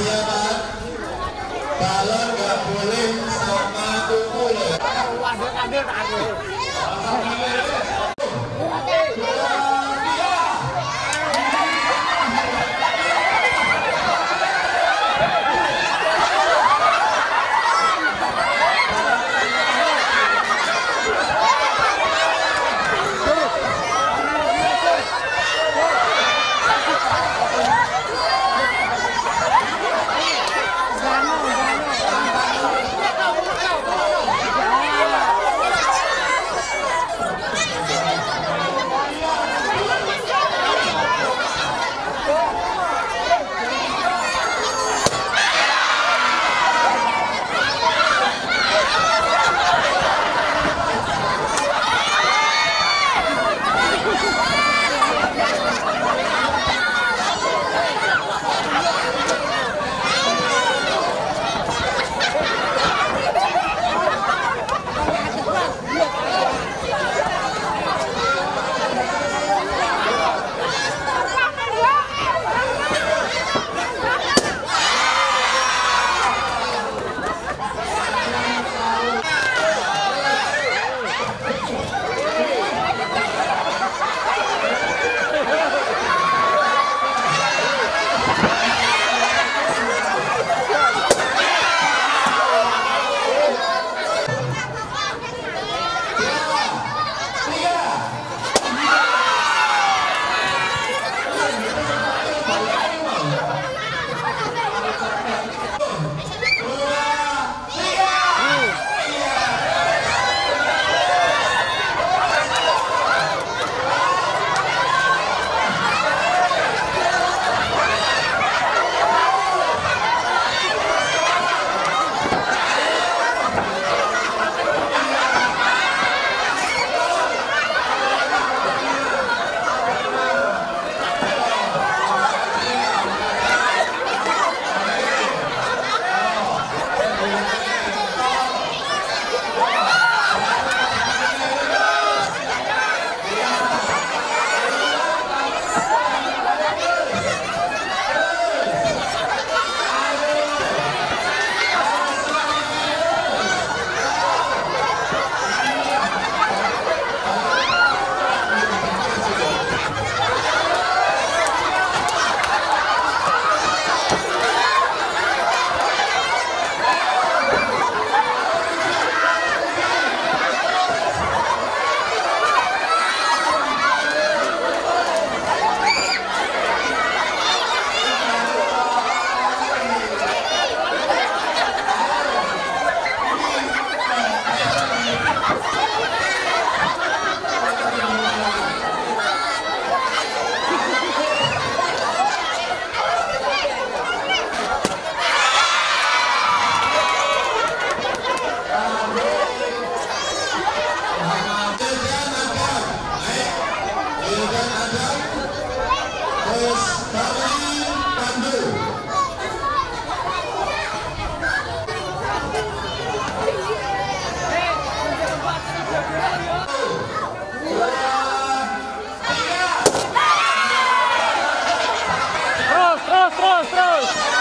persiapan. Balon nggak boleh sama tubuh loh. Terus, terus, trouxe, trouxe!